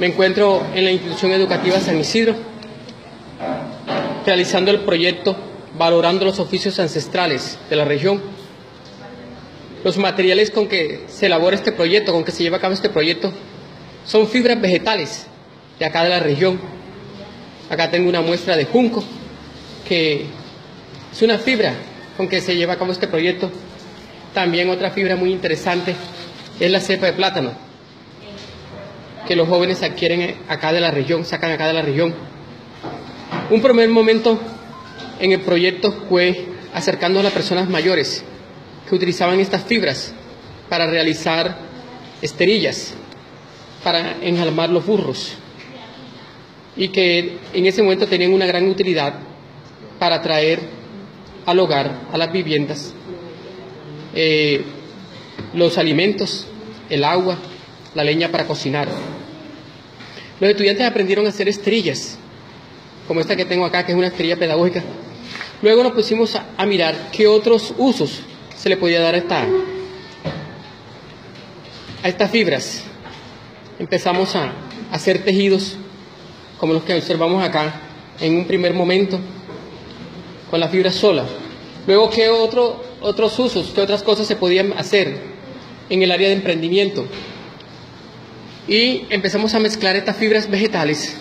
Me encuentro en la institución educativa San Isidro, realizando el proyecto Valorando los oficios ancestrales de la región. Los materiales con que se elabora este proyecto, con que se lleva a cabo este proyecto, son fibras vegetales de acá de la región. Acá tengo una muestra de junco, que es una fibra con que se lleva a cabo este proyecto. También otra fibra muy interesante es la cepa de plátano, que los jóvenes adquieren acá de la región, sacan acá de la región. Un primer momento en el proyecto fue acercando a las personas mayores que utilizaban estas fibras para realizar esterillas, para enjalmar los burros, y que en ese momento tenían una gran utilidad para traer al hogar, a las viviendas, eh, los alimentos, el agua, la leña para cocinar. Los estudiantes aprendieron a hacer esterillas, como esta que tengo acá, que es una esterilla pedagógica, Luego nos pusimos a, mirar qué otros usos se le podía dar a, esta, a estas fibras. Empezamos a, hacer tejidos como los que observamos acá en un primer momento con la fibra sola. Luego, ¿qué otro, otros usos, qué otras cosas se podían hacer en el área de emprendimiento? Y empezamos a mezclar estas fibras vegetales,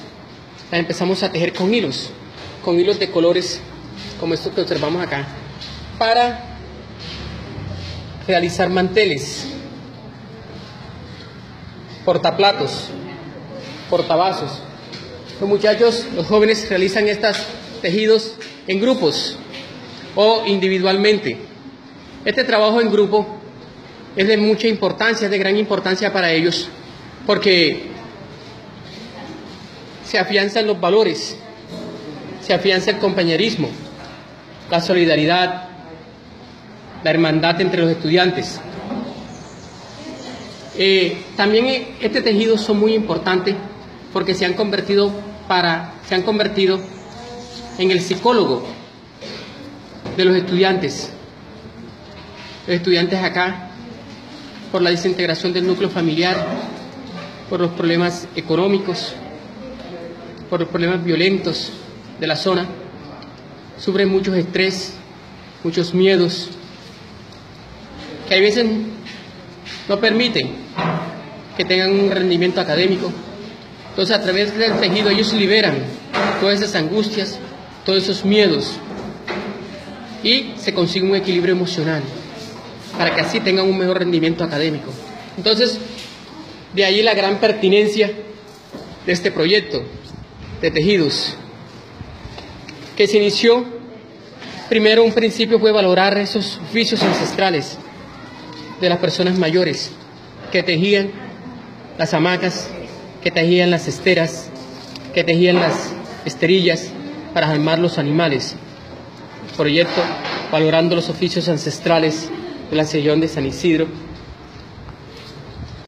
las empezamos a tejer con hilos, con hilos de colores como estos que observamos acá, para realizar manteles, portaplatos, portavasos. Los muchachos, los jóvenes realizan estos tejidos en grupos o individualmente. Este trabajo en grupo es de mucha importancia, es de gran importancia para ellos, porque se afianzan los valores, se afianza el compañerismo, la solidaridad, la hermandad entre los estudiantes. Eh, también este tejido son muy importantes porque se han convertido para se han convertido en el psicólogo de los estudiantes. Los estudiantes acá por la desintegración del núcleo familiar, por los problemas económicos, por los problemas violentos de la zona sufren muchos estrés, muchos miedos, que a veces no permiten que tengan un rendimiento académico. Entonces a través del tejido ellos liberan todas esas angustias, todos esos miedos y se consigue un equilibrio emocional para que así tengan un mejor rendimiento académico. Entonces, de ahí la gran pertinencia de este proyecto de tejidos que se inició, primero un principio fue valorar esos oficios ancestrales de las personas mayores que tejían las hamacas, que tejían las esteras, que tejían las esterillas para armar los animales. Proyecto valorando los oficios ancestrales de la Sillón de San Isidro